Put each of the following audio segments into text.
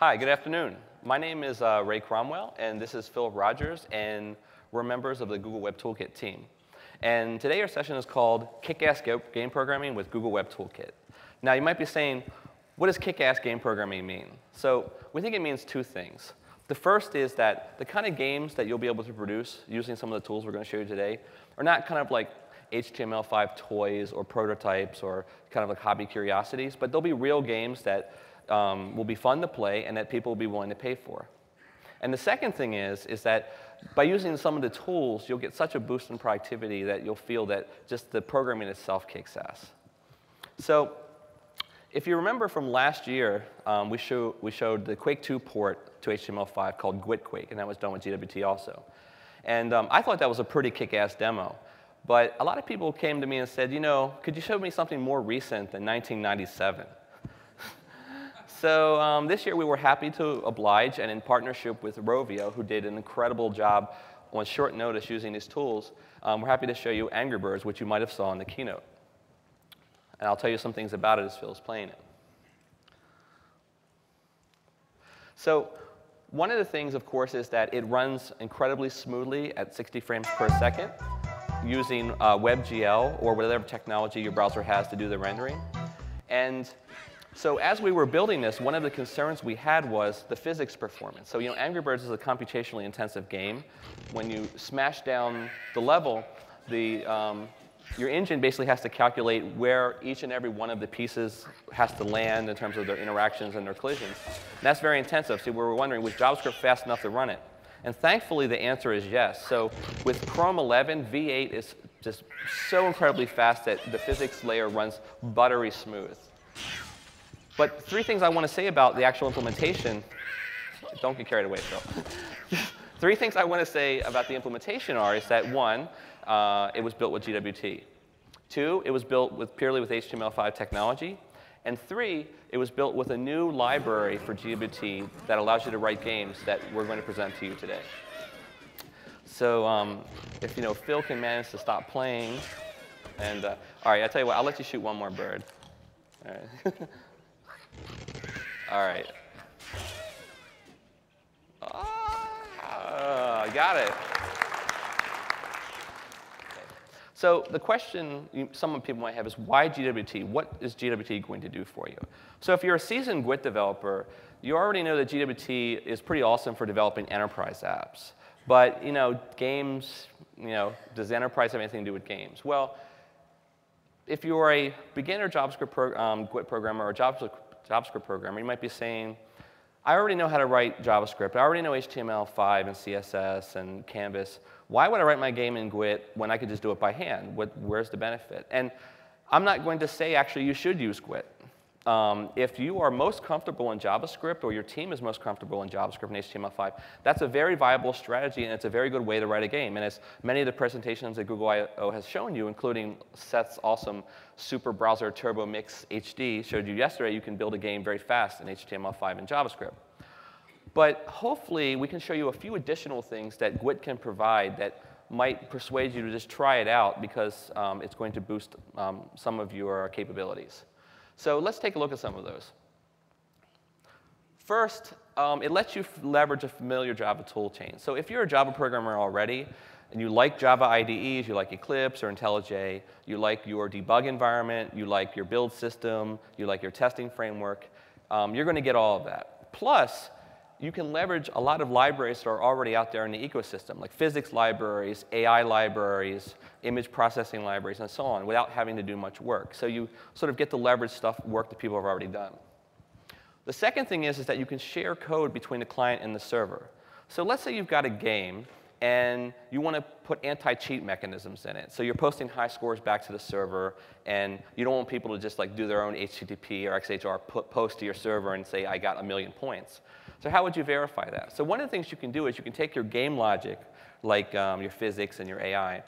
Hi, good afternoon. My name is uh, Ray Cromwell, and this is Phil Rogers, and we're members of the Google Web Toolkit team. And today our session is called Kick-Ass Game Programming with Google Web Toolkit. Now you might be saying, what does kick-ass game programming mean? So we think it means two things. The first is that the kind of games that you'll be able to produce using some of the tools we're going to show you today are not kind of like HTML5 toys or prototypes or kind of like hobby curiosities, but they'll be real games that um, will be fun to play and that people will be willing to pay for. And the second thing is, is that by using some of the tools, you'll get such a boost in productivity that you'll feel that just the programming itself kicks ass. So if you remember from last year, um, we, show, we showed the Quake 2 port to HTML5 called GWT and that was done with GWT also. And um, I thought that was a pretty kick-ass demo. But a lot of people came to me and said, you know, could you show me something more recent than 1997? So um, this year we were happy to oblige, and in partnership with Rovio, who did an incredible job on short notice using these tools, um, we're happy to show you Angry Birds, which you might have saw in the keynote. And I'll tell you some things about it as Phil's playing it. So one of the things, of course, is that it runs incredibly smoothly at 60 frames per second using uh, WebGL or whatever technology your browser has to do the rendering. And so as we were building this, one of the concerns we had was the physics performance. So you know, Angry Birds is a computationally intensive game. When you smash down the level, the, um, your engine basically has to calculate where each and every one of the pieces has to land in terms of their interactions and their collisions. And that's very intensive. So we were wondering, was JavaScript fast enough to run it? And thankfully, the answer is yes. So with Chrome 11, V8 is just so incredibly fast that the physics layer runs buttery smooth. But three things I want to say about the actual implementation. Don't get carried away, Phil. three things I want to say about the implementation are is that one, uh, it was built with GWT. Two, it was built with purely with HTML5 technology. And three, it was built with a new library for GWT that allows you to write games that we're going to present to you today. So um, if you know Phil can manage to stop playing, and uh, all right, I'll tell you what, I'll let you shoot one more bird. All right. all right. Oh, got it. So the question some people might have is why GWT? What is GWT going to do for you? So if you're a seasoned GWT developer, you already know that GWT is pretty awesome for developing enterprise apps. But you know, games, you know, does enterprise have anything to do with games? Well, if you're a beginner JavaScript pro, um, GWT programmer or JavaScript, JavaScript programmer, you might be saying, I already know how to write JavaScript. I already know HTML5 and CSS and Canvas. Why would I write my game in GWT when I could just do it by hand? What, where's the benefit? And I'm not going to say actually you should use GWT. Um, if you are most comfortable in JavaScript or your team is most comfortable in JavaScript and HTML5, that's a very viable strategy and it's a very good way to write a game. And as many of the presentations that Google I.O. has shown you, including Seth's awesome Super Browser Turbo Mix HD showed you yesterday, you can build a game very fast in HTML5 and JavaScript. But hopefully, we can show you a few additional things that GWT can provide that might persuade you to just try it out because um, it's going to boost um, some of your capabilities. So let's take a look at some of those. First, um, it lets you leverage a familiar Java toolchain. So if you're a Java programmer already, and you like Java IDEs, you like Eclipse or IntelliJ, you like your debug environment, you like your build system, you like your testing framework, um, you're going to get all of that. Plus, you can leverage a lot of libraries that are already out there in the ecosystem, like physics libraries, AI libraries, image processing libraries, and so on, without having to do much work. So you sort of get to leverage stuff, work that people have already done. The second thing is, is that you can share code between the client and the server. So let's say you've got a game, and you want to put anti-cheat mechanisms in it. So you're posting high scores back to the server, and you don't want people to just like do their own HTTP or XHR post to your server and say, I got a million points. So how would you verify that? So one of the things you can do is you can take your game logic, like um, your physics and your AI,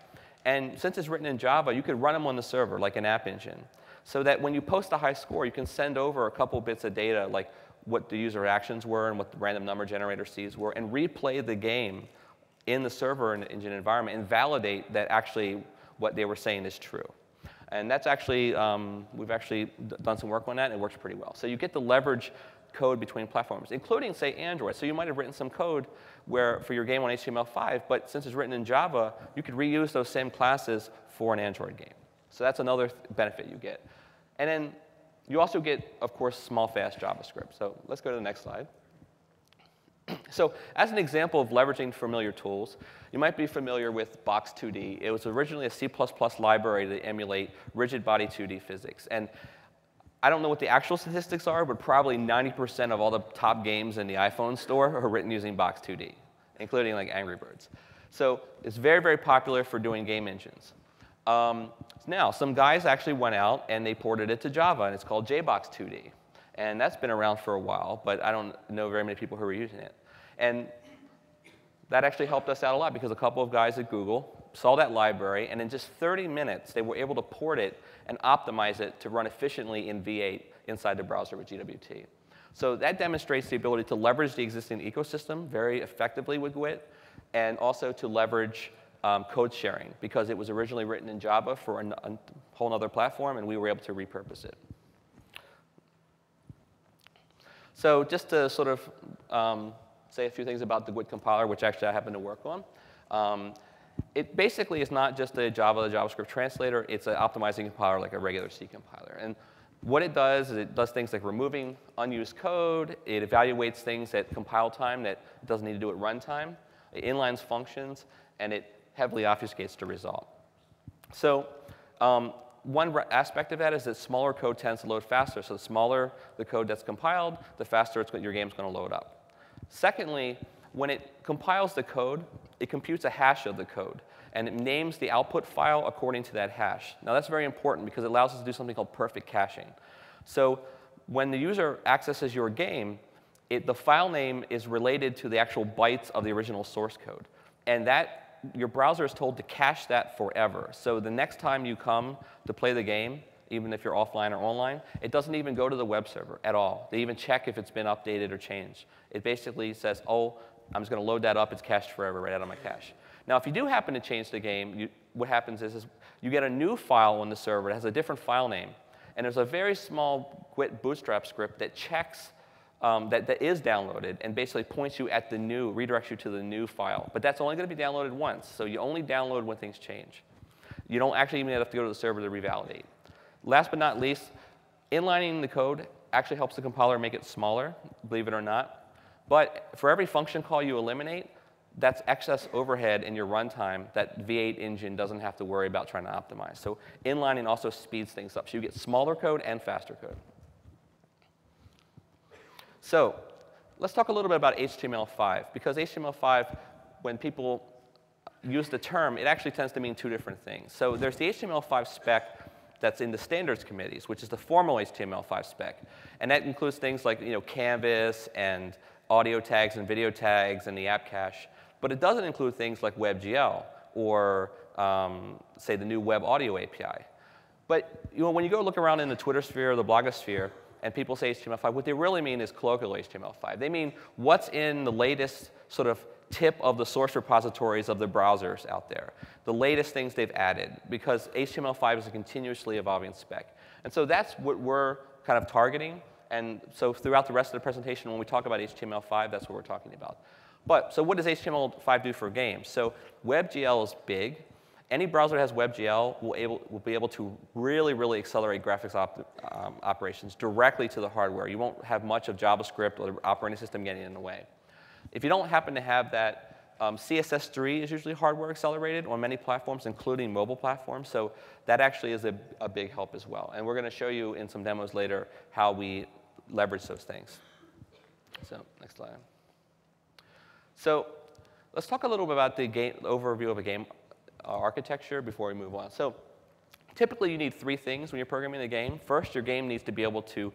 and since it's written in Java, you could run them on the server like an app engine. So that when you post a high score, you can send over a couple bits of data like what the user actions were and what the random number generator sees were, and replay the game in the server and engine environment and validate that actually what they were saying is true. And that's actually, um, we've actually done some work on that, and it works pretty well. So you get to leverage code between platforms, including, say, Android. So you might have written some code where, for your game on HTML5, but since it's written in Java, you could reuse those same classes for an Android game. So that's another benefit you get. And then you also get, of course, small, fast JavaScript. So let's go to the next slide. so as an example of leveraging familiar tools, you might be familiar with Box2D. It was originally a C++ library to emulate rigid body 2D physics. And I don't know what the actual statistics are, but probably 90% of all the top games in the iPhone store are written using Box2D, including like Angry Birds. So it's very, very popular for doing game engines. Um, now, some guys actually went out and they ported it to Java, and it's called JBox2D. And that's been around for a while, but I don't know very many people who are using it. And that actually helped us out a lot because a couple of guys at Google saw that library, and in just 30 minutes, they were able to port it and optimize it to run efficiently in V8 inside the browser with GWT. So that demonstrates the ability to leverage the existing ecosystem very effectively with GWT, and also to leverage um, code sharing because it was originally written in Java for a, whole other platform, and we were able to repurpose it. So just to sort of um, say a few things about the GWT compiler, which actually I happen to work on. Um, it basically is not just a Java JavaScript translator, it's an optimizing compiler like a regular C compiler. And what it does is it does things like removing unused code, it evaluates things at compile time that doesn't need to do at runtime, it inlines functions, and it heavily obfuscates the result. So um, one aspect of that is that smaller code tends to load faster. So the smaller the code that's compiled, the faster your game's going to load up. Secondly, when it compiles the code, it computes a hash of the code, and it names the output file according to that hash. Now that's very important because it allows us to do something called perfect caching. So when the user accesses your game, it, the file name is related to the actual bytes of the original source code. And that, your browser is told to cache that forever. So the next time you come to play the game, even if you're offline or online, it doesn't even go to the web server at all. They even check if it's been updated or changed. It basically says, oh, I'm just going to load that up. It's cached forever right out of my cache. Now, if you do happen to change the game, you, what happens is, is you get a new file on the server. It has a different file name. And there's a very small GWT bootstrap script that checks um, that, that is downloaded and basically points you at the new, redirects you to the new file. But that's only going to be downloaded once. So you only download when things change. You don't actually even have to go to the server to revalidate. Last but not least, inlining the code actually helps the compiler make it smaller, believe it or not. But for every function call you eliminate, that's excess overhead in your runtime that V8 engine doesn't have to worry about trying to optimize. So inlining also speeds things up. So you get smaller code and faster code. So let's talk a little bit about HTML5. Because HTML5, when people use the term, it actually tends to mean two different things. So there's the HTML5 spec that's in the standards committees, which is the formal HTML5 spec. And that includes things like you know, Canvas and audio tags and video tags and the app cache, but it doesn't include things like WebGL or, um, say, the new Web Audio API. But you know, when you go look around in the Twitter sphere or the blogosphere, and people say HTML5, what they really mean is colloquial HTML5. They mean what's in the latest sort of tip of the source repositories of the browsers out there, the latest things they've added, because HTML5 is a continuously evolving spec. And so that's what we're kind of targeting. And so throughout the rest of the presentation, when we talk about HTML5, that's what we're talking about. But, so what does HTML5 do for games? So WebGL is big. Any browser that has WebGL will, able, will be able to really, really accelerate graphics op, um, operations directly to the hardware. You won't have much of JavaScript or the operating system getting in the way. If you don't happen to have that, um, CSS3 is usually hardware accelerated on many platforms, including mobile platforms. So that actually is a, a big help as well. And we're going to show you in some demos later how we leverage those things. So next slide. So let's talk a little bit about the game, overview of a game architecture before we move on. So typically you need three things when you're programming a game. First, your game needs to be able to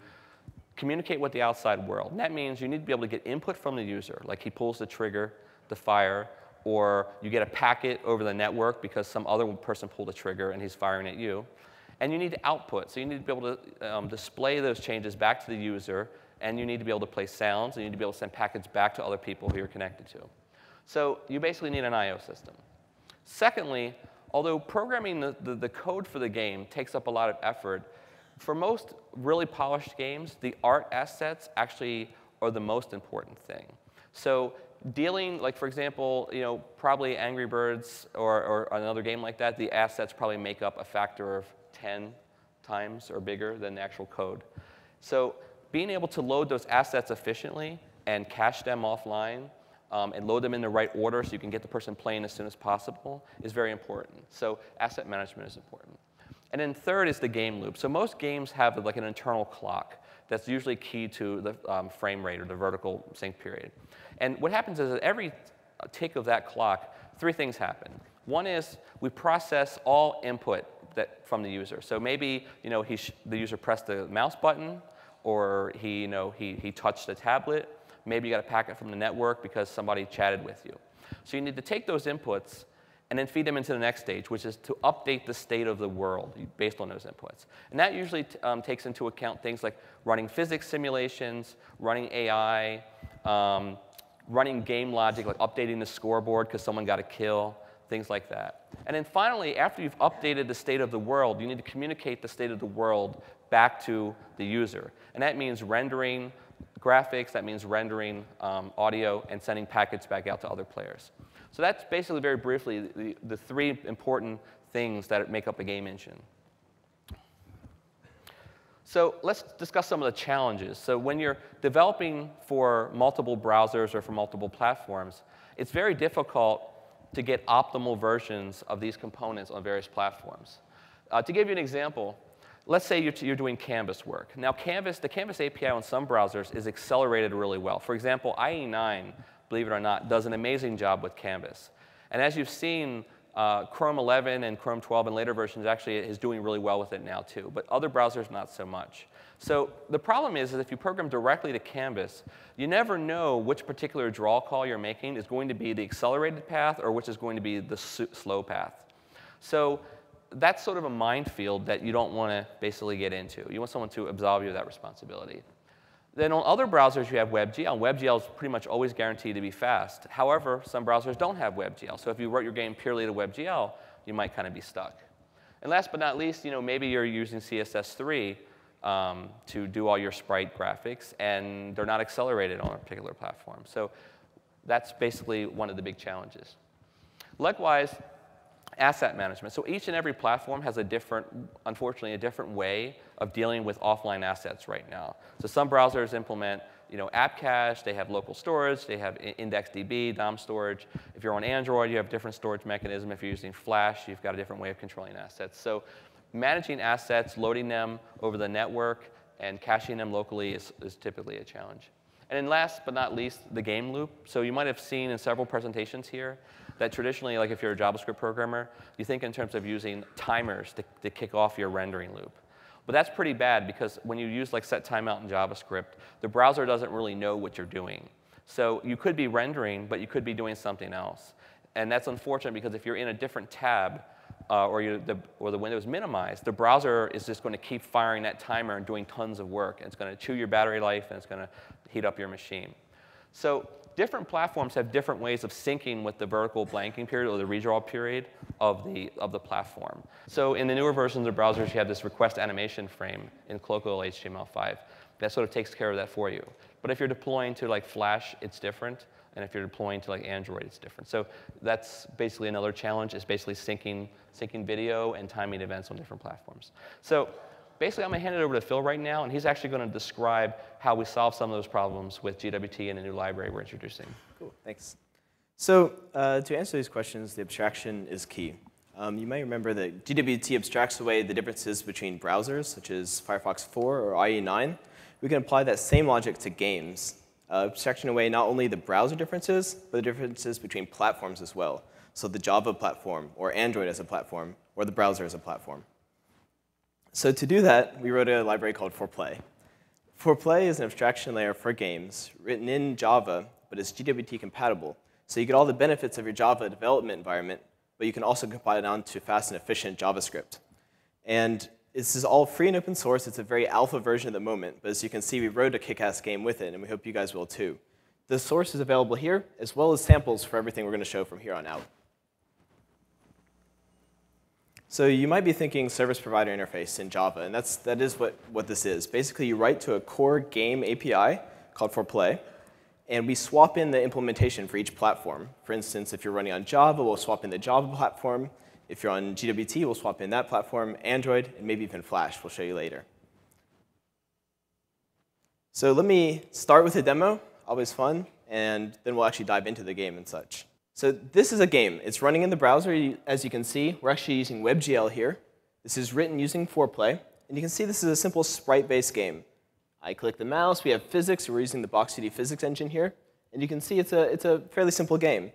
communicate with the outside world. And that means you need to be able to get input from the user, like he pulls the trigger, the fire, or you get a packet over the network because some other person pulled a trigger and he's firing at you. And you need to output. So you need to be able to um, display those changes back to the user, and you need to be able to play sounds, and you need to be able to send packets back to other people who you're connected to. So you basically need an I.O. system. Secondly, although programming the, the, the, code for the game takes up a lot of effort, for most really polished games, the art assets actually are the most important thing. So dealing, like for example, you know, probably Angry Birds or, or another game like that, the assets probably make up a factor of 10 times or bigger than the actual code. So being able to load those assets efficiently and cache them offline um, and load them in the right order so you can get the person playing as soon as possible is very important. So asset management is important. And then third is the game loop. So most games have like an internal clock that's usually key to the um, frame rate or the vertical sync period. And what happens is that every tick of that clock, three things happen. One is we process all input that, from the user. So maybe you know, he the user pressed the mouse button, or he, you know, he, he touched a tablet. Maybe you got a packet from the network because somebody chatted with you. So you need to take those inputs and then feed them into the next stage, which is to update the state of the world based on those inputs. And that usually um, takes into account things like running physics simulations, running AI, um, running game logic, like updating the scoreboard because someone got a kill, things like that. And then finally, after you've updated the state of the world, you need to communicate the state of the world back to the user. And that means rendering graphics, that means rendering um, audio, and sending packets back out to other players. So that's basically very briefly the, the three important things that make up a game engine. So let's discuss some of the challenges. So when you're developing for multiple browsers or for multiple platforms, it's very difficult to get optimal versions of these components on various platforms. Uh, to give you an example, let's say you're, you're, doing Canvas work. Now, Canvas, the Canvas API on some browsers is accelerated really well. For example, IE9 believe it or not, does an amazing job with Canvas. And as you've seen, uh, Chrome 11 and Chrome 12 and later versions actually is doing really well with it now too, but other browsers not so much. So the problem is, is if you program directly to Canvas, you never know which particular draw call you're making is going to be the accelerated path or which is going to be the slow path. So that's sort of a minefield that you don't want to basically get into. You want someone to absolve you of that responsibility. Then on other browsers, you have WebGL. WebGL is pretty much always guaranteed to be fast. However, some browsers don't have WebGL. So if you wrote your game purely to WebGL, you might kind of be stuck. And last but not least, you know, maybe you're using CSS3 um, to do all your sprite graphics, and they're not accelerated on a particular platform. So that's basically one of the big challenges. Likewise, asset management. So each and every platform has a different, unfortunately, a different way of dealing with offline assets right now. So some browsers implement you know, app cache, they have local storage, they have IndexedDB, DOM storage. If you're on Android, you have different storage mechanism. If you're using Flash, you've got a different way of controlling assets. So managing assets, loading them over the network, and caching them locally is, is typically a challenge. And then last but not least, the game loop. So you might have seen in several presentations here that traditionally, like if you're a JavaScript programmer, you think in terms of using timers to, to kick off your rendering loop. But that's pretty bad because when you use like set timeout in JavaScript, the browser doesn't really know what you're doing. So you could be rendering, but you could be doing something else. And that's unfortunate because if you're in a different tab, uh, or, the, or the window is minimized, the browser is just going to keep firing that timer and doing tons of work. And it's going to chew your battery life and it's going to heat up your machine. So different platforms have different ways of syncing with the vertical blanking period or the redraw period of the, of the platform. So in the newer versions of browsers, you have this request animation frame in colloquial HTML5 that sort of takes care of that for you. But if you're deploying to like Flash, it's different. And if you're deploying to like Android, it's different. So that's basically another challenge is basically syncing, syncing video and timing events on different platforms. So basically, I'm going to hand it over to Phil right now, and he's actually going to describe how we solve some of those problems with GWT and the new library we're introducing. Cool, thanks. So uh, to answer these questions, the abstraction is key. Um, you may remember that GWT abstracts away the differences between browsers, such as Firefox 4 or IE9. We can apply that same logic to games, uh, abstraction away not only the browser differences, but the differences between platforms as well. So the Java platform, or Android as a platform, or the browser as a platform. So to do that, we wrote a library called ForPlay. ForPlay is an abstraction layer for games written in Java, but it's GWT compatible. So you get all the benefits of your Java development environment, but you can also compile it onto fast and efficient JavaScript. And this is all free and open source. It's a very alpha version at the moment, but as you can see, we wrote a kick-ass game with it, and we hope you guys will too. The source is available here, as well as samples for everything we're going to show from here on out. So you might be thinking service provider interface in Java, and that's, that is what, what this is. Basically, you write to a core game API called ForPlay, and we swap in the implementation for each platform. For instance, if you're running on Java, we'll swap in the Java platform. If you're on GWT, we'll swap in that platform, Android, and maybe even Flash. We'll show you later. So let me start with a demo, always fun, and then we'll actually dive into the game and such. So this is a game. It's running in the browser, as you can see. We're actually using WebGL here. This is written using ForPlay. And you can see this is a simple sprite-based game. I click the mouse. We have physics. We're using the Box2D physics engine here. And you can see it's a, it's a fairly simple game.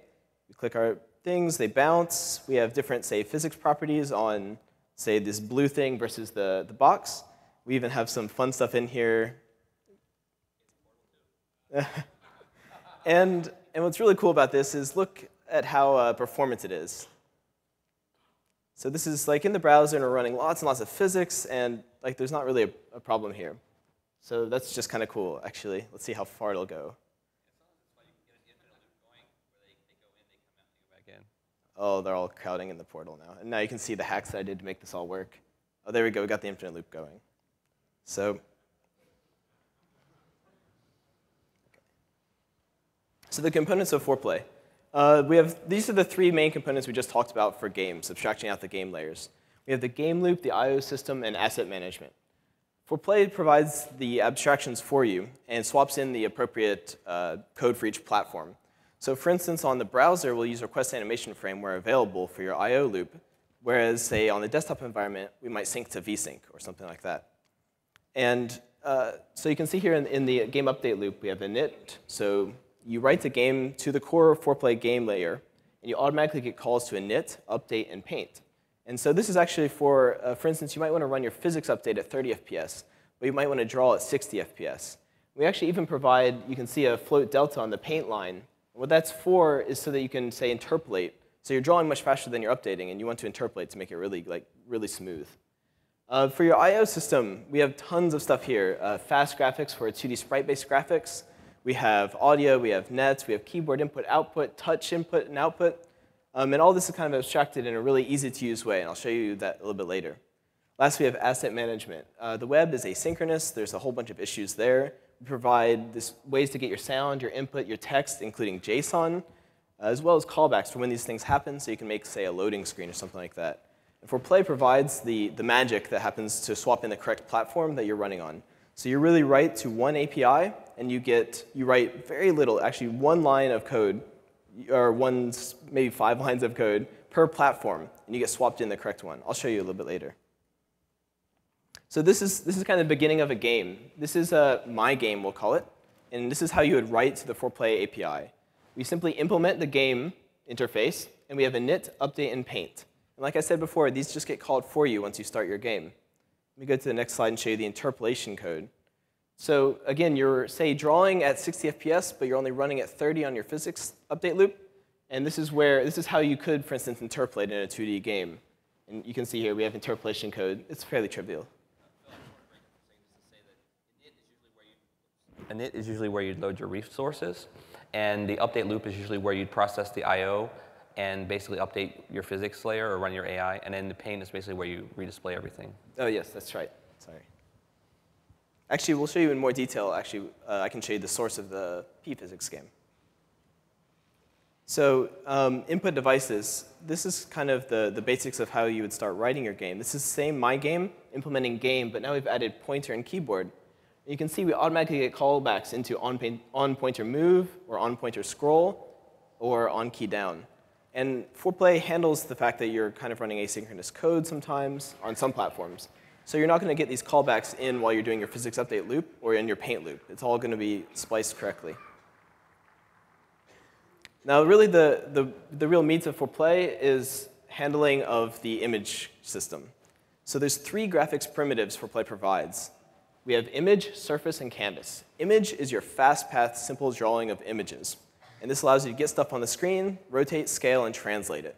We click our things. They bounce. We have different, say, physics properties on, say, this blue thing versus the, the box. We even have some fun stuff in here. and, and what's really cool about this is look at how uh, performant it is. So this is like in the browser, and we're running lots and lots of physics, and like there's not really a, a problem here. So that's just kind of cool, actually. Let's see how far it'll go. Oh, they're all crowding in the portal now. And now you can see the hacks that I did to make this all work. Oh, there we go. We got the infinite loop going. So, so the components of ForPlay. Uh, we have, these are the three main components we just talked about for games, abstracting out the game layers. We have the game loop, the I.O. system, and asset management. ForPlay provides the abstractions for you and swaps in the appropriate uh, code for each platform. So for instance, on the browser, we'll use request animation frame where available for your I.O. loop, whereas, say, on the desktop environment, we might sync to vsync or something like that. And uh, so you can see here in, in, the game update loop, we have init. So you write the game to the core ForPlay game layer, and you automatically get calls to init, update, and paint. And so this is actually for, uh, for instance, you might want to run your physics update at 30 FPS, but you might want to draw at 60 FPS. We actually even provide, you can see a float delta on the paint line. What that's for is so that you can, say, interpolate. So you're drawing much faster than you're updating, and you want to interpolate to make it really, like, really smooth. Uh, for your I.O. system, we have tons of stuff here. Uh, fast graphics for 2D sprite-based graphics. We have audio, we have nets, we have keyboard input, output, touch input and output. Um, and all this is kind of abstracted in a really easy to use way, and I'll show you that a little bit later. Last, we have asset management. Uh, the web is asynchronous. There's a whole bunch of issues there. We provide this, ways to get your sound, your input, your text, including JSON, uh, as well as callbacks for when these things happen, so you can make, say, a loading screen or something like that. And ForPlay provides the, the magic that happens to swap in the correct platform that you're running on. So you really write to one API, and you get you write very little, actually one line of code or one, maybe five lines of code per platform, and you get swapped in the correct one. I'll show you a little bit later. So this is, this is kind of the beginning of a game. This is a my game, we'll call it. And this is how you would write to the ForPlay API. We simply implement the game interface, and we have a init, update, and paint. And like I said before, these just get called for you once you start your game. Me go to the next slide and show you the interpolation code. So again, you're, say, drawing at 60 FPS, but you're only running at 30 on your physics update loop. And this is where, this is how you could, for instance, interpolate in a 2D game. And you can see here we have interpolation code. It's fairly trivial. init is usually where you'd load your resources, and the update loop is usually where you'd process the I/O and basically update your physics layer or run your AI, and then the paint is basically where you redisplay everything. Oh yes, that's right. Sorry. Actually, we'll show you in more detail. Actually, uh, I can show you the source of the p-physics game. So um, input devices, this is kind of the, the basics of how you would start writing your game. This is the same my game, implementing game, but now we've added pointer and keyboard. You can see we automatically get callbacks into on, on pointer move, or on pointer scroll, or on key down. And ForPlay handles the fact that you're kind of running asynchronous code sometimes on some platforms. So you're not going to get these callbacks in while you're doing your physics update loop or in your paint loop. It's all going to be spliced correctly. Now, really, the, the, the real meat of ForPlay is handling of the image system. So there's three graphics primitives ForPlay provides. We have image, surface, and canvas. Image is your fast path, simple drawing of images. And this allows you to get stuff on the screen, rotate, scale, and translate it.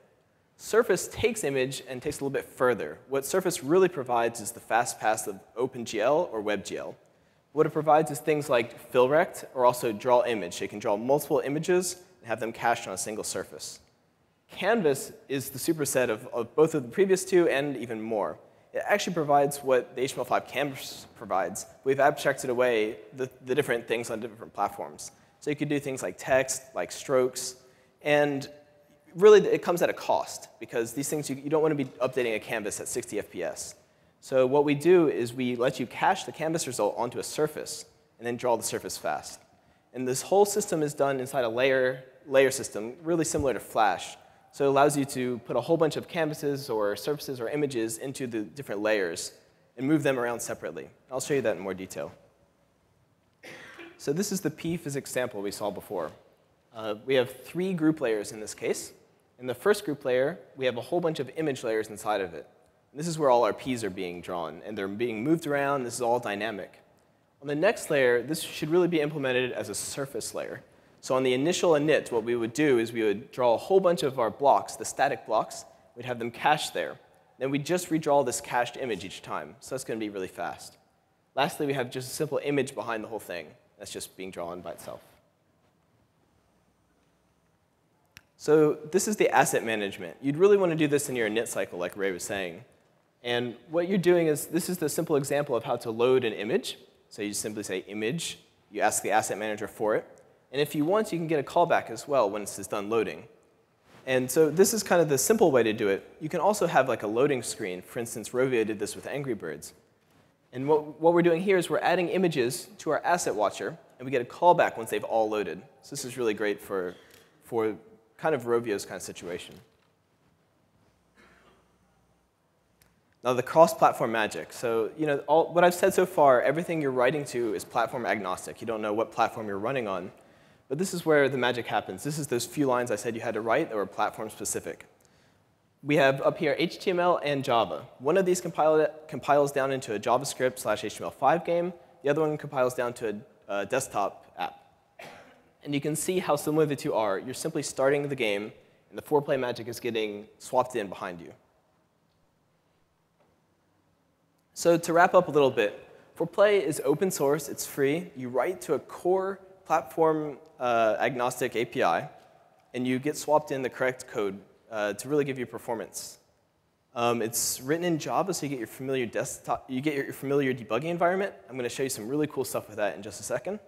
Surface takes image and takes a little bit further. What Surface really provides is the fast pass of OpenGL or WebGL. What it provides is things like FillRect or also draw image. It can draw multiple images and have them cached on a single surface. Canvas is the superset of, of both of the previous two and even more. It actually provides what the HTML5 canvas provides. We've abstracted away the, the different things on different platforms. So you could do things like text, like strokes, and really it comes at a cost because these things, you, you don't want to be updating a canvas at 60 FPS. So what we do is we let you cache the canvas result onto a surface and then draw the surface fast. And this whole system is done inside a layer, layer system, really similar to Flash. So it allows you to put a whole bunch of canvases or surfaces or images into the different layers and move them around separately. I'll show you that in more detail. So this is the p-physics sample we saw before. Uh, we have three group layers in this case. In the first group layer, we have a whole bunch of image layers inside of it. And this is where all our p's are being drawn, and they're being moved around. This is all dynamic. On the next layer, this should really be implemented as a surface layer. So on the initial init, what we would do is we would draw a whole bunch of our blocks, the static blocks. We'd have them cached there. Then we'd just redraw this cached image each time. So that's going to be really fast. Lastly, we have just a simple image behind the whole thing. That's just being drawn by itself. So this is the asset management. You'd really want to do this in your init cycle, like Ray was saying. And what you're doing is, this is the simple example of how to load an image. So you just simply say image. You ask the asset manager for it. And if you want, you can get a callback as well once it's done loading. And so this is kind of the simple way to do it. You can also have like a loading screen. For instance, Rovio did this with Angry Birds. And what, what we're doing here is we're adding images to our asset watcher, and we get a callback once they've all loaded. So this is really great for, for kind of Rovio's kind of situation. Now the cross-platform magic. So you know, all, what I've said so far, everything you're writing to is platform agnostic. You don't know what platform you're running on. But this is where the magic happens. This is those few lines I said you had to write that were platform specific. We have up here HTML and Java. One of these compile, compiles down into a JavaScript slash HTML5 game. The other one compiles down to a, a desktop app. And you can see how similar the two are. You're simply starting the game, and the ForPlay magic is getting swapped in behind you. So to wrap up a little bit, ForPlay is open source. It's free. You write to a core platform uh, agnostic API, and you get swapped in the correct code uh, to really give you performance. Um, it's written in Java, so you get your familiar desktop, you get your familiar debugging environment. I'm going to show you some really cool stuff with that in just a second.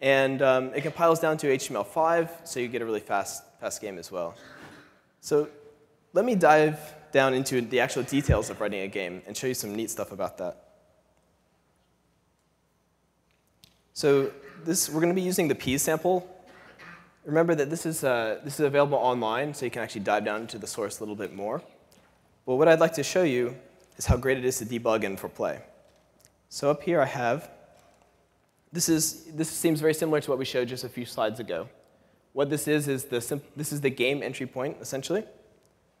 And um, it compiles down to HTML5, so you get a really fast, fast game as well. So let me dive down into the actual details of writing a game and show you some neat stuff about that. So this, we're going to be using the P sample. Remember that this is, uh, this is available online, so you can actually dive down into the source a little bit more. But what I'd like to show you is how great it is to debug in ForPlay. So up here I have, this, is, this seems very similar to what we showed just a few slides ago. What this is, is the, this is the game entry point, essentially.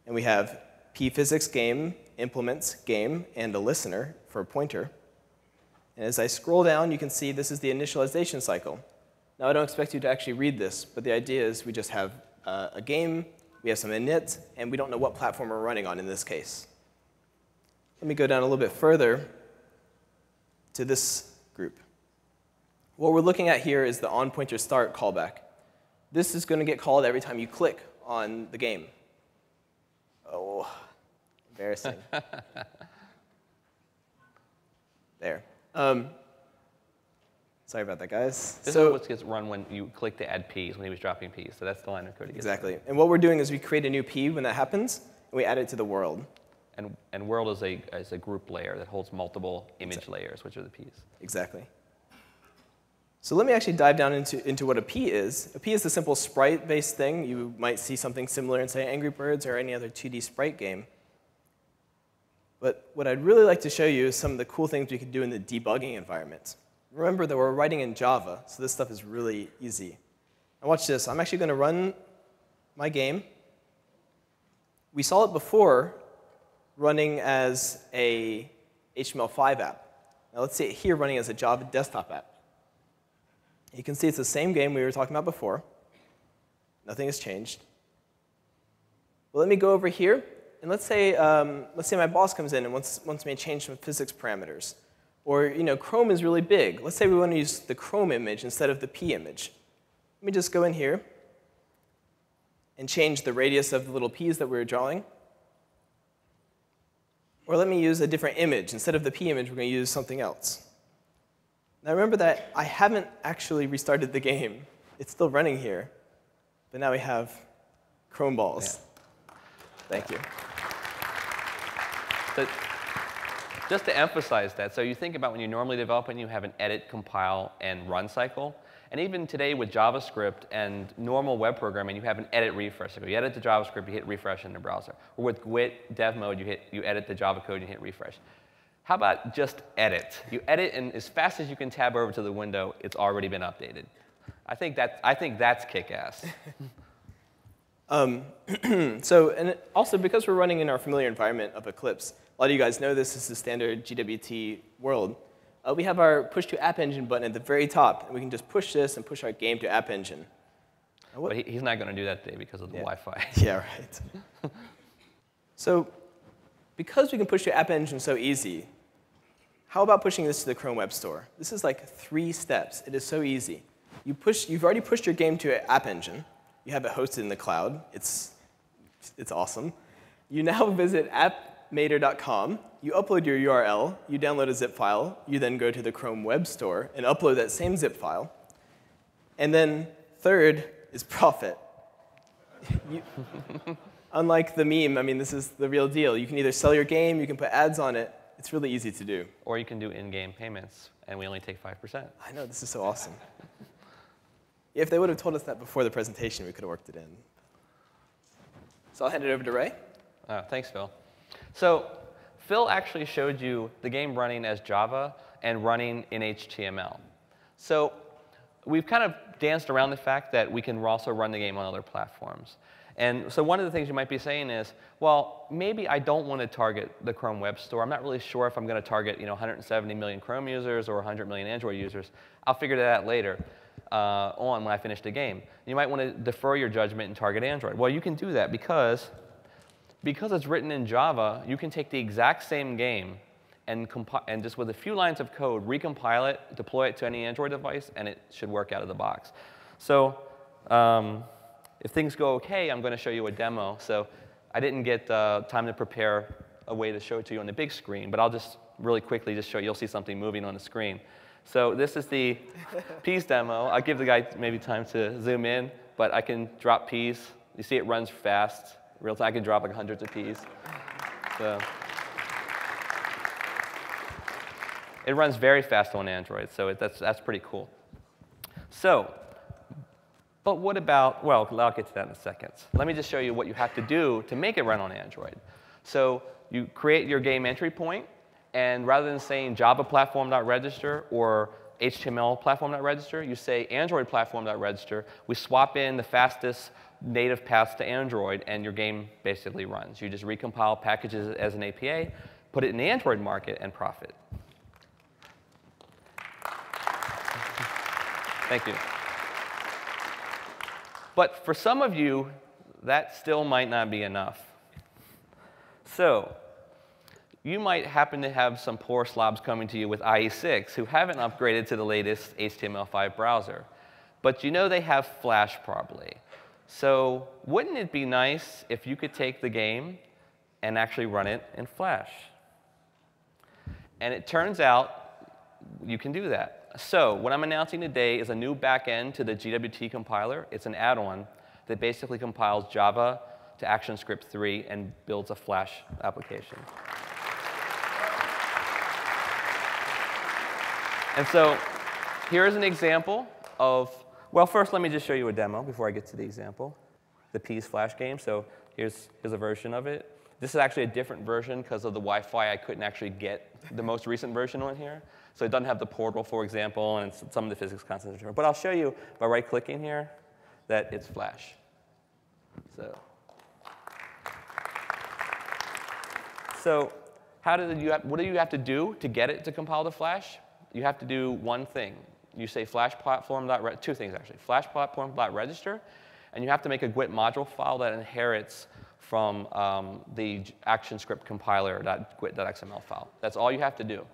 And we have p physics game implements game and a listener for a pointer. And as I scroll down, you can see this is the initialization cycle. Now, I don't expect you to actually read this, but the idea is we just have uh, a game, we have some init, and we don't know what platform we're running on in this case. Let me go down a little bit further to this group. What we're looking at here is the onPointer start callback. This is going to get called every time you click on the game. Oh, embarrassing. there. Um, sorry about that, guys. This so, is what gets run when you click to add P's, when he was dropping P's. So that's the line of code. Exactly. And what we're doing is we create a new P when that happens, and we add it to the world. And, and world is a, is a group layer that holds multiple image exactly. layers, which are the P's. Exactly. So let me actually dive down into, into what a P is. A P is a simple sprite-based thing. You might see something similar in, say, Angry Birds or any other 2D sprite game. But what I'd really like to show you is some of the cool things we can do in the debugging environment. Remember that we're writing in Java, so this stuff is really easy. Now watch this. I'm actually going to run my game. We saw it before running as a HTML5 app. Now let's see it here running as a Java desktop app. You can see it's the same game we were talking about before. Nothing has changed. Well, let me go over here and let's say, um, let's say my boss comes in and wants, wants me to change some physics parameters. Or, you know, Chrome is really big. Let's say we want to use the Chrome image instead of the P image. Let me just go in here. and change the radius of the little p's that we were drawing. Or let me use a different image. Instead of the p image, we're going to use something else. Now remember that I haven't actually restarted the game. It's still running here. But now we have Chrome balls. Yeah. Thank you. So, just to emphasize that, so you think about when you're normally develop and you have an edit, compile, and run cycle. And even today with JavaScript and normal web programming, you have an edit refresh cycle. You edit the JavaScript, you hit refresh in the browser. Or with GWT dev mode, you, hit, you edit the Java code, you hit refresh. How about just edit? You edit, and as fast as you can tab over to the window, it's already been updated. I think, that, I think that's kick-ass. um, so, and also because we're running in our familiar environment of Eclipse, a lot of you guys know this is the standard GWT world. Uh, we have our push to App Engine button at the very top, and we can just push this and push our game to App Engine. But he, he's not going to do that today because of the yeah. Wi-Fi. yeah, right. so because we can push to App Engine so easy, how about pushing this to the Chrome Web Store? This is like three steps. It is so easy. You push, you've already pushed your game to App Engine. You have it hosted in the cloud. It's, it's awesome. You now visit appmater.com. You upload your URL. You download a zip file. You then go to the Chrome Web Store and upload that same zip file. And then third is profit. you, unlike the meme, I mean, this is the real deal. You can either sell your game, you can put ads on it, it's really easy to do. Or you can do in-game payments, and we only take 5%. I know, this is so awesome. if they would have told us that before the presentation, we could have worked it in. So I'll hand it over to Ray. Uh, thanks, Phil. So Phil actually showed you the game running as Java and running in HTML. So we've kind of danced around the fact that we can also run the game on other platforms. And so one of the things you might be saying is, well, maybe I don't want to target the Chrome Web Store. I'm not really sure if I'm going to target you know, 170 million Chrome users or 100 million Android users. I'll figure that out later uh, on when I finish the game. You might want to defer your judgment and target Android. Well, you can do that because, because it's written in Java, you can take the exact same game and, and just with a few lines of code, recompile it, deploy it to any Android device, and it should work out of the box. So um, if things go OK, I'm going to show you a demo. So I didn't get uh, time to prepare a way to show it to you on the big screen, but I'll just really quickly just show you. You'll see something moving on the screen. So this is the peas demo. I'll give the guy maybe time to zoom in, but I can drop peas. You see it runs fast. Real time, I can drop like hundreds of peas. So it runs very fast on Android, so it, that's, that's pretty cool. So but what about, well, I'll get to that in a second. Let me just show you what you have to do to make it run on Android. So you create your game entry point, and rather than saying Java platform.register or HTML platform.register, you say Android platform.register. We swap in the fastest native paths to Android, and your game basically runs. You just recompile packages as an APK, put it in the Android market, and profit. Thank you. But for some of you, that still might not be enough. So, you might happen to have some poor slobs coming to you with IE6 who haven't upgraded to the latest HTML5 browser. But you know they have Flash probably. So wouldn't it be nice if you could take the game and actually run it in Flash? And it turns out you can do that. So what I'm announcing today is a new backend to the GWT compiler. It's an add-on that basically compiles Java to ActionScript 3 and builds a Flash application. And so here's an example of, well, first let me just show you a demo before I get to the example, the P's Flash game. So here's, here's a version of it. This is actually a different version because of the Wi-Fi. I couldn't actually get the most recent version on here. So it doesn't have the portal, for example, and some of the physics constants are different. But I'll show you by right-clicking here that it's Flash. So, so how did you have, what do you have to do to get it to compile to Flash? You have to do one thing. You say flash platform. Two things, actually. Flash platform.register, and you have to make a GWT module file that inherits from um, the ActionScript compiler.gwt.xml file. That's all you have to do.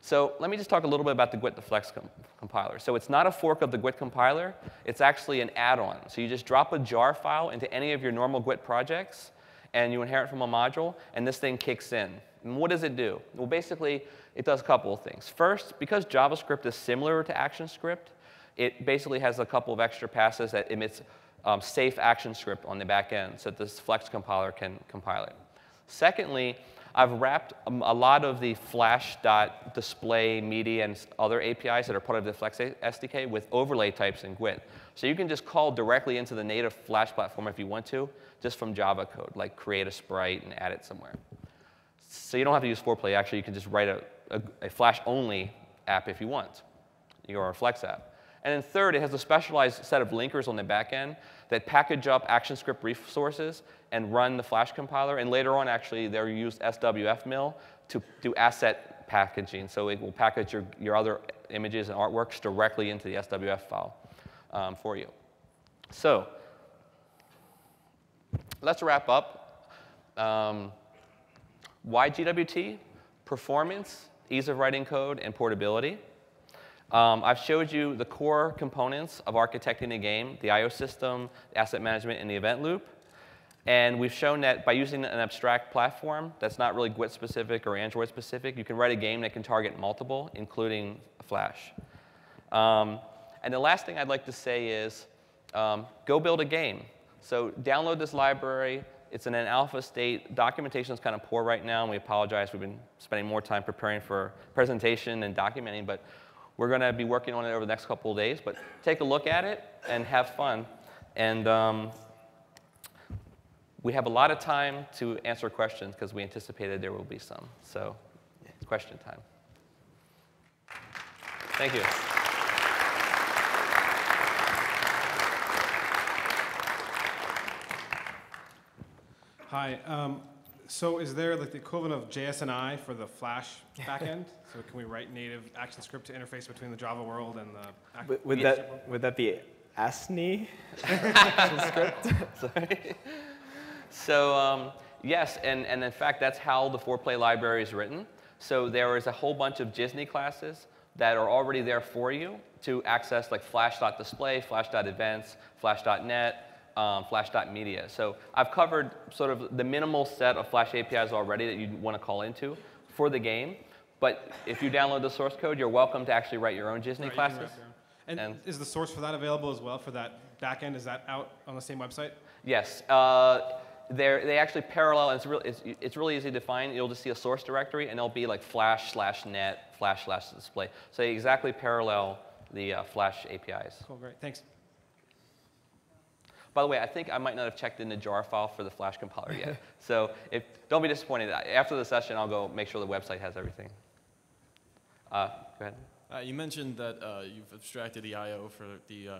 So let me just talk a little bit about the GWT the Flex com compiler. So it's not a fork of the GWT compiler. It's actually an add-on. So you just drop a jar file into any of your normal GWT projects, and you inherit from a module, and this thing kicks in. And what does it do? Well, basically, it does a couple of things. First, because JavaScript is similar to ActionScript, it basically has a couple of extra passes that emits um, safe ActionScript on the back end so that this Flex compiler can compile it. Secondly, I've wrapped um, a lot of the flash.display media and other APIs that are part of the Flex SDK with overlay types in GWT. So you can just call directly into the native Flash platform if you want to, just from Java code, like create a sprite and add it somewhere. So you don't have to use ForPlay. Actually, you can just write a, a, a Flash-only app if you want, a Flex app. And then third, it has a specialized set of linkers on the back end that package up ActionScript resources and run the Flash compiler. And later on, actually, they'll use swfmill to do asset packaging. So it will package your, your other images and artworks directly into the SWF file um, for you. So let's wrap up. Um, why GWT? Performance, ease of writing code, and portability. Um, I've showed you the core components of architecting a game, the I.O. system, asset management, and the event loop. And we've shown that by using an abstract platform that's not really GWT specific or Android specific, you can write a game that can target multiple, including Flash. Um, and the last thing I'd like to say is um, go build a game. So download this library. It's in an alpha state. Documentation is kind of poor right now, and we apologize. We've been spending more time preparing for presentation and documenting, but we're going to be working on it over the next couple of days, but take a look at it and have fun. And um, we have a lot of time to answer questions because we anticipated there will be some. So, question time. Thank you. Hi. Um, so is there like the equivalent of JSNI for the Flash backend? so can we write native ActionScript to interface between the Java world and the? Would, would that would that be ASNI script? Sorry. So um, yes, and, and in fact, that's how the ForPlay library is written. So there is a whole bunch of JSNI classes that are already there for you to access like flash.display, flash.events, flash.net, um, flash.media. So I've covered sort of the minimal set of Flash APIs already that you want to call into for the game. But if you download the source code, you're welcome to actually write your own JSNI right, classes. And, and, is the source for that available as well for that backend? Is that out on the same website? Yes. Uh, they actually parallel, and it's, real, it's, it's, really easy to find. You'll just see a source directory, and it'll be like flash slash net, flash slash display. So they exactly parallel the uh, Flash APIs. Cool, great, thanks. By the way, I think I might not have checked in the jar file for the Flash compiler yet. so if, don't be disappointed. After the session, I'll go make sure the website has everything. Uh, go ahead. Uh, you mentioned that uh, you've abstracted the I.O. for the uh,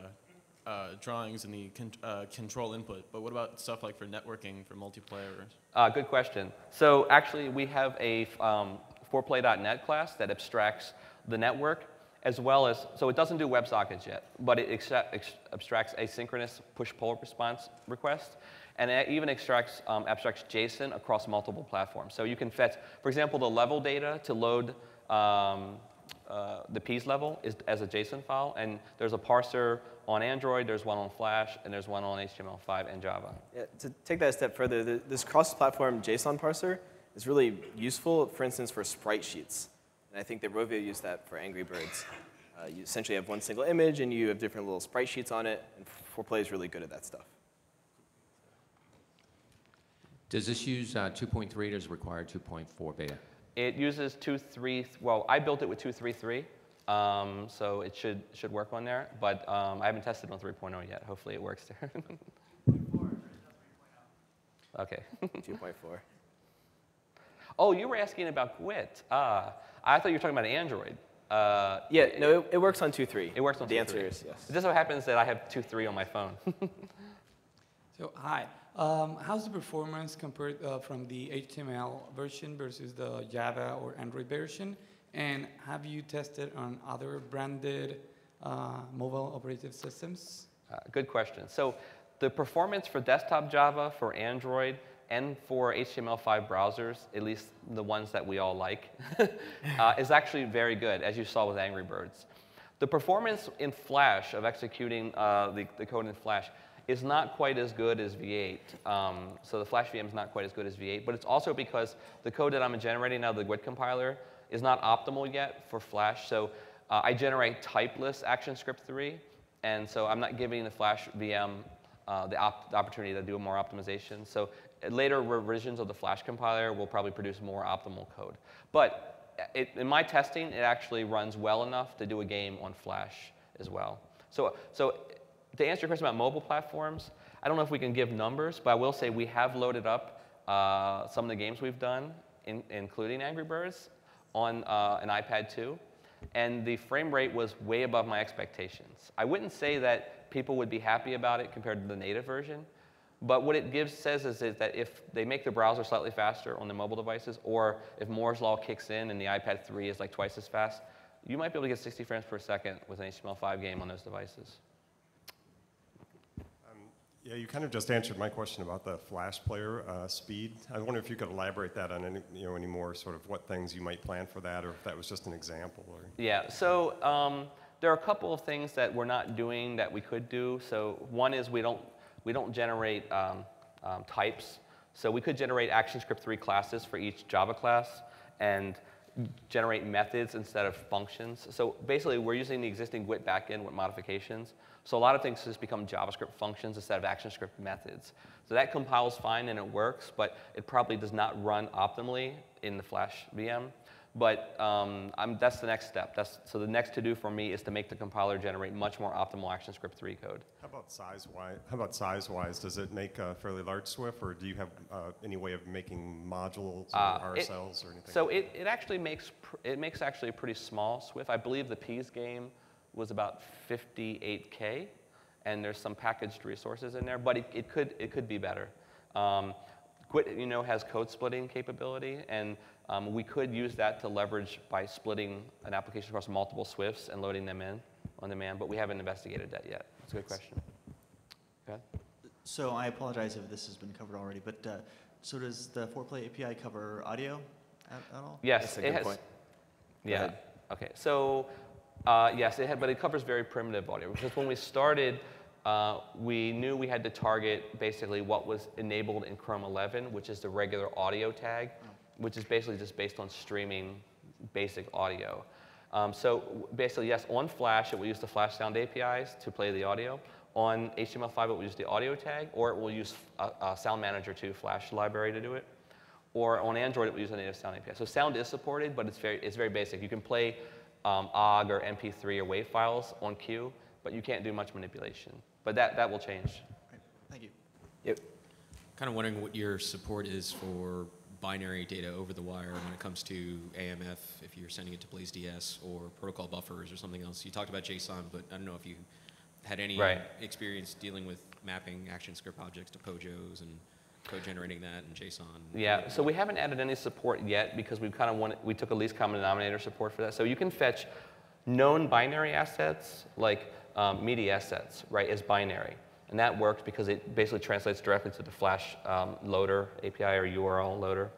uh, drawings and the con uh, control input, but what about stuff like for networking, for multiplayer? good question. So actually, we have a um, forplay.net class that abstracts the network as well as, so it doesn't do WebSockets yet, but it abstracts asynchronous push-pull response requests, and it even extracts, um, abstracts JSON across multiple platforms. So you can fetch, for example, the level data to load um, uh, the piece level is as a JSON file, and there's a parser on Android, there's one on Flash, and there's one on HTML5 and Java. Yeah, to take that a step further, the, this cross-platform JSON parser is really useful, for instance, for sprite sheets. And I think that Rovio used that for Angry Birds. Uh, you essentially have one single image, and you have different little sprite sheets on it, and ForPlay is really good at that stuff. Does this use uh, 2.3 or does it require 2.4 beta? It uses 2.3, well, I built it with 2.3.3, um, so it should, should work on there, but um, I haven't tested on 3.0 yet. Hopefully it works there. okay. 2.4. Oh, you were asking about GWT. Uh, I thought you were talking about Android. Uh, yeah, no, it, it, works on 2.3. It works on The 2.3. answer is yes. It just so happens that I have 2.3 on my phone. so, hi. Um, how's the performance compared uh, from the HTML version versus the Java or Android version? And have you tested on other branded uh, mobile operating systems? Uh, good question. So the performance for desktop Java, for Android, and for HTML5 browsers, at least the ones that we all like, uh, is actually very good, as you saw with Angry Birds. The performance in Flash of executing uh, the, the code in Flash is not quite as good as V8. Um, so the Flash VM is not quite as good as V8, but it's also because the code that I'm generating now, the GWT compiler, is not optimal yet for Flash. So uh, I generate typeless ActionScript 3, and so I'm not giving the Flash VM uh, the, op the opportunity to do more optimization. So later revisions of the Flash compiler will probably produce more optimal code. But it, in my testing, it actually runs well enough to do a game on Flash as well. So, so to answer your question about mobile platforms, I don't know if we can give numbers, but I will say we have loaded up uh, some of the games we've done, in, including Angry Birds, on uh, an iPad 2 and the frame rate was way above my expectations. I wouldn't say that people would be happy about it compared to the native version, but what it gives says is, is that if they make the browser slightly faster on the mobile devices, or if Moore's law kicks in and the iPad 3 is like twice as fast, you might be able to get 60 frames per second with an HTML5 game on those devices. Yeah, you kind of just answered my question about the Flash player uh, speed. I wonder if you could elaborate that on any, you know, any more sort of what things you might plan for that, or if that was just an example. Or... Yeah, so um, there are a couple of things that we're not doing that we could do. So one is we don't, we don't generate um, um, types. So we could generate ActionScript 3 classes for each Java class, and generate methods instead of functions. So basically, we're using the existing GWT backend with modifications. So a lot of things just become JavaScript functions instead of ActionScript methods. So that compiles fine and it works, but it probably does not run optimally in the Flash VM. But um, that's the next step. That's, so the next to do for me is to make the compiler generate much more optimal ActionScript 3 code. How about size-wise? How about size-wise? Does it make a fairly large SWF, or do you have uh, any way of making modules or uh, RSLs it, or anything? So it, it actually makes it makes actually a pretty small SWF. I believe the Peas game was about 58k, and there's some packaged resources in there, but it, it could it could be better. Um, GWT, you know, has code splitting capability, and um, we could use that to leverage by splitting an application across multiple SWFs and loading them in on demand, but we haven't investigated that yet. That's a good question. Go ahead. So I apologize if this has been covered already, but uh, so does the ForPlay API cover audio at, at all? Yes, it has. Point. Yeah. Okay. So uh, yes, it had, but it covers very primitive audio because when we started, uh, we knew we had to target basically what was enabled in Chrome 11, which is the regular audio tag which is basically just based on streaming basic audio. Um, so basically, yes, on Flash, it will use the Flash Sound APIs to play the audio. On HTML5, it will use the audio tag, or it will use a, a Sound Manager 2 Flash library to do it. Or on Android, it will use a native Sound API. So Sound is supported, but it's very, it's very basic. You can play um, OGG or MP3 or WAV files on cue, but you can't do much manipulation. But that, that will change. Right. Thank you. Yep. Kind of wondering what your support is for binary data over the wire when it comes to AMF, if you're sending it to BlazeDS or protocol buffers or something else. You talked about JSON, but I don't know if you had any right. experience dealing with mapping ActionScript objects to POJOs and code generating that in JSON. Yeah, so we haven't added any support yet because we kind of wanted, we took a least common denominator support for that. So you can fetch known binary assets like um, media assets, right, as binary. And that works because it basically translates directly to the Flash um, loader API or URL loader.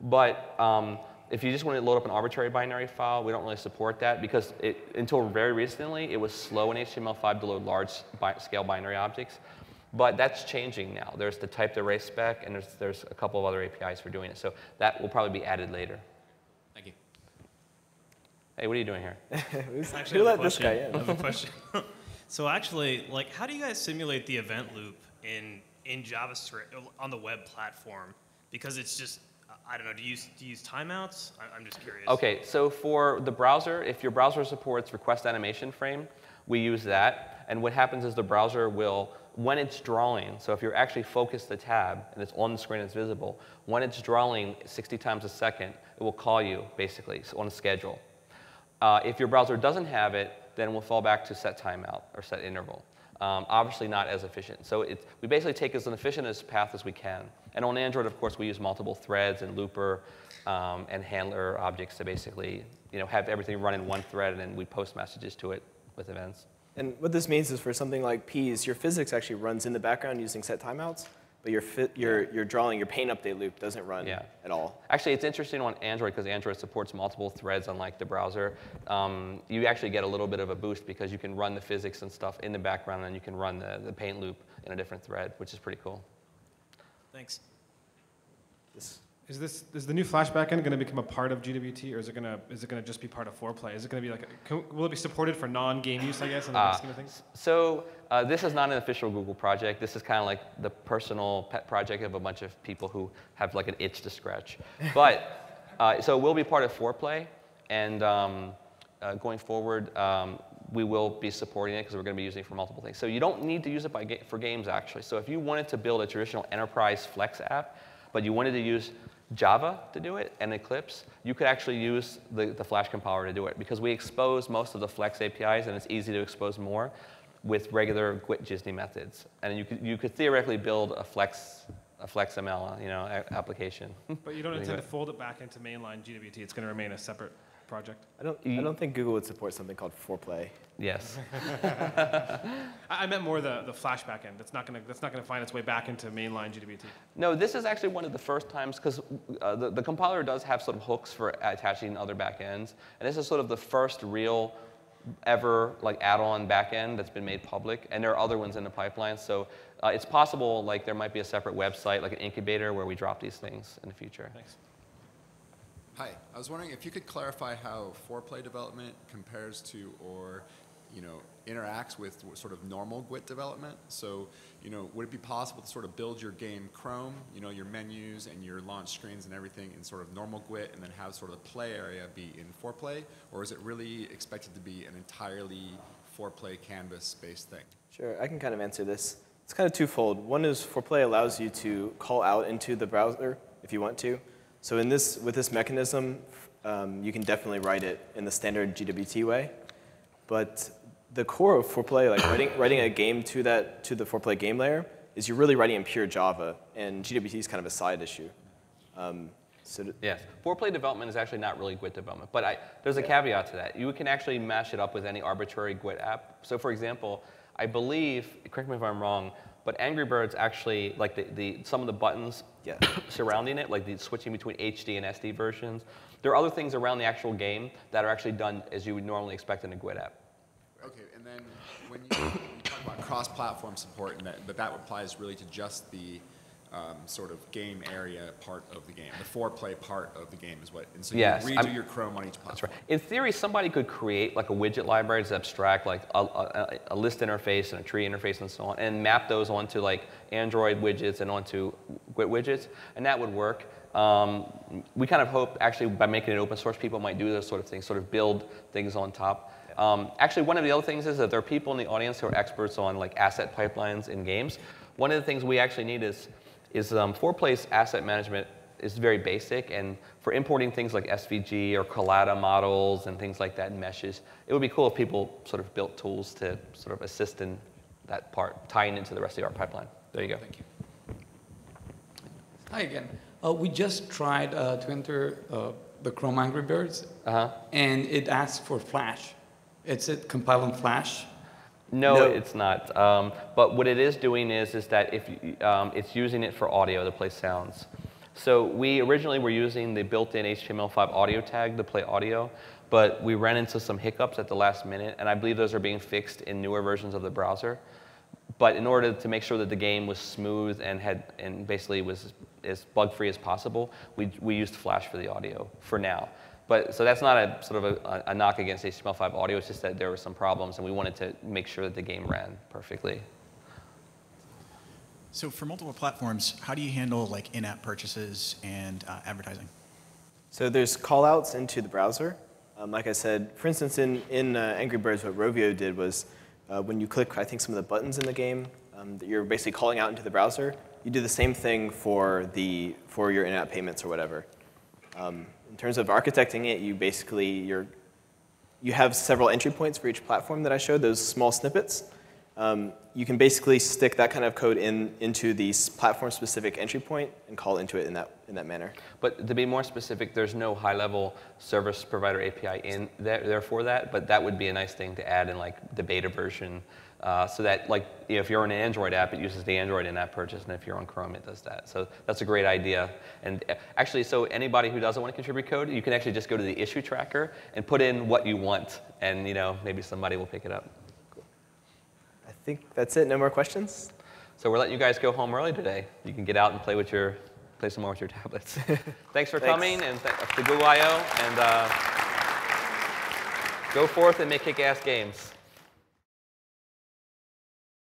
But um, if you just want to load up an arbitrary binary file, we don't really support that because it, until very recently, it was slow in HTML5 to load large bi scale binary objects. But that's changing now. There's the typed array spec, and there's, there's a couple of other APIs for doing it. So that will probably be added later. Thank you. Hey, what are you doing here? Who let this guy in? I have a question. So actually, like, how do you guys simulate the event loop in in JavaScript on the web platform? Because it's just I don't know. Do you use, do you use timeouts? I'm just curious. Okay, so for the browser, if your browser supports request animation frame, we use that. And what happens is the browser will, when it's drawing, so if you're actually focused the tab and it's on the screen, it's visible, when it's drawing 60 times a second, it will call you basically on a schedule. Uh, if your browser doesn't have it, then we'll fall back to set timeout or set interval. Um, obviously not as efficient. So it, we basically take as an efficient as path as we can. And on Android, of course, we use multiple threads and looper um, and handler objects to basically you know, have everything run in one thread, and then we post messages to it with events. And what this means is for something like Peas, your physics actually runs in the background using set timeouts. But your, fit, your, your drawing, your paint update loop doesn't run Yeah. at all. Actually, it's interesting on Android because Android supports multiple threads, unlike the browser. Um, you actually get a little bit of a boost because you can run the physics and stuff in the background, and you can run the, the paint loop in a different thread, which is pretty cool. Thanks. This, Is this is the new Flash backend going to become a part of GWT, or is it going to is it going to just be part of ForPlay? Is it going to be like a, can, will it be supported for non-game use? I guess in the Ah, big scheme of things. So uh, this is not an official Google project. This is kind of like the personal pet project of a bunch of people who have like an itch to scratch. But uh, so we'll be part of ForPlay, and um, uh, going forward, um, we will be supporting it because we're going to be using it for multiple things. So you don't need to use it by ga- for games actually. So if you wanted to build a traditional enterprise Flex app, but you wanted to use Java to do it and Eclipse, you could actually use the, the Flash compiler to do it because we expose most of the Flex APIs and it's easy to expose more with regular GWT JSNI methods. And you could, you could theoretically build a Flex, a Flex ML you know, a- application. But you don't intend to fold it back into mainline GWT. It's going to remain a separate project. I, don't, I don't think Google would support something called ForPlay. yes. I, I meant more the, the Flash backend. That's not going to that's not going to find its way back into mainline GWT. No, this is actually one of the first times, because uh, the, the compiler does have sort of hooks for attaching other backends. And this is sort of the first real ever like add-on backend that's been made public. And there are other ones in the pipeline. So uh, it's possible like there might be a separate website, like an incubator, where we drop these things in the future. Thanks. Hi, I was wondering if you could clarify how ForPlay development compares to or, you know, interacts with sort of normal GWT development. So, you know, would it be possible to sort of build your game Chrome, you know, your menus and your launch screens and everything in sort of normal GWT and then have sort of the play area be in ForPlay? Or is it really expected to be an entirely ForPlay canvas-based thing? Sure, I can kind of answer this. It's kind of twofold. One is ForPlay allows you to call out into the browser if you want to. So in this, with this mechanism, um, you can definitely write it in the standard GWT way. But the core of ForPlay, like writing, writing a game to that to the ForPlay game layer, is you're really writing in pure Java, and GWT is kind of a side issue. Um, so Yes, ForPlay development is actually not really GWT development, but I, there's a caveat to that. You can actually mash it up with any arbitrary GWT app. So for example, I believe, correct me if I'm wrong, but Angry Birds actually, like the, the, some of the buttons Yeah. surrounding it, like the switching between HD and SD versions, there are other things around the actual game that are actually done as you would normally expect in a GWT app. Okay, and then when you, you talk about cross-platform support, and that, but that applies really to just the um, sort of game area part of the game, the ForPlay part of the game is what, and so you Yes, redo I'm- your Chrome on each platform. That's right. In theory, somebody could create like a widget library that's abstract like a, a, a list interface and a tree interface and so on, and map those onto like Android widgets and onto GWT widgets, and that would work. Um, we kind of hope actually by making it open source, people might do those sort of things, sort of build things on top. Um, actually, one of the other things is that there are people in the audience who are experts on like asset pipelines in games. One of the things we actually need is is um, ForPlay's asset management is very basic, and for importing things like SVG or Collada models and things like that and meshes, it would be cool if people sort of built tools to sort of assist in that part, tying into the rest of our pipeline. There you go. Thank you. Hi again. Uh, we just tried uh, to enter uh, the Chrome Angry Birds, Uh-huh. and it asked for Flash. It's it compiled in Flash. No, No. it's not. Um, but what it is doing is, is that if you- um, it's using it for audio to play sounds. So we originally were using the built-in HTML5 audio tag to play audio, but we ran into some hiccups at the last minute, and I believe those are being fixed in newer versions of the browser. But in order to make sure that the game was smooth and had and basically was as bug-free as possible, we, we used Flash for the audio for now. But so that's not a sort of a, a knock against HTML5 audio. It's just that there were some problems, and we wanted to make sure that the game ran perfectly. So for multiple platforms, how do you handle like in-app purchases and uh, advertising? So there's callouts into the browser. Um, like I said, for instance, in, in uh, Angry Birds, what Rovio did was uh, when you click, I think, some of the buttons in the game um, that you're basically calling out into the browser, you do the same thing for, the, for your in-app payments or whatever. Um, in terms of architecting it, you basically, you're, you have several entry points for each platform that I showed, those small snippets. Um, you can basically stick that kind of code in, into the platform-specific entry point and call into it in that, in that manner. But to be more specific, there's no high-level service provider API in there, there for that, but that would be a nice thing to add in like the beta version Uh, so that, like, you know, if you're on an Android app, it uses the Android in-app purchase, and if you're on Chrome, it does that. So that's a great idea. And uh, actually, so anybody who doesn't want to contribute code, you can actually just go to the issue tracker and put in what you want, and you know, maybe somebody will pick it up. Cool. I think that's it. No more questions? So we're letting you guys go home early today. You can get out and play with your, play some more with your tablets. Thanks for Thanks. coming, and th- to Google I/O, and uh, go forth and make kick-ass games.